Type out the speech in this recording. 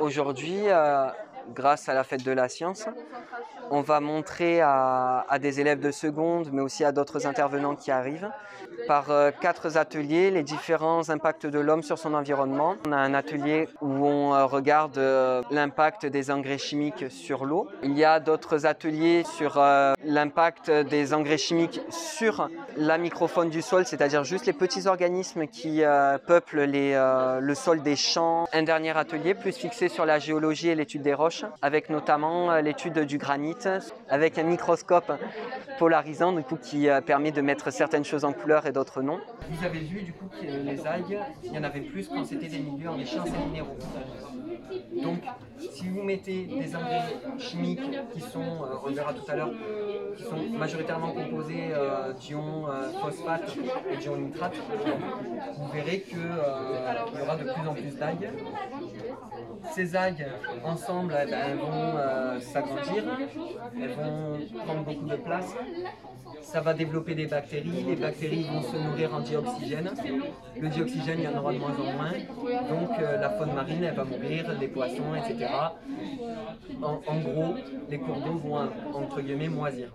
Aujourd'hui, euh, grâce à la fête de la science, on va montrer à, des élèves de seconde, mais aussi à d'autres intervenants qui arrivent, par euh, quatre ateliers, les différents impacts de l'homme sur son environnement. On a un atelier où on euh, regarde l'impact des engrais chimiques sur l'eau. Il y a d'autres ateliers sur l'impact des engrais chimiques sur la microfaune du sol, c'est-à-dire juste les petits organismes qui euh, peuplent euh, le sol des champs. Un dernier atelier plus fixé sur la géologie et l'étude des roches, avec notamment euh, l'étude du granit, avec un microscope polarisant du coup, qui permet de mettre certaines choses en couleur et d'autres non. Vous avez vu du coup que les algues, il y en avait plus quand c'était des milieux en sels minéraux. Si vous mettez des engrais chimiques qui sont, euh, on verra tout à l'heure, qui sont majoritairement composés euh, d'ions euh, phosphate et d'ions nitrate, vous verrez qu'il y aura de plus en plus d'algues. Ces algues, ensemble, eh ben, vont s'agrandir, elles vont prendre beaucoup de place. Ça va développer des bactéries, les bactéries vont se nourrir en dioxygène. Le dioxygène, il y en aura de moins en moins. Donc euh, la faune marine, elle va mourir, les poissons, etc. En, gros, les cours vont, entre guillemets, moisir.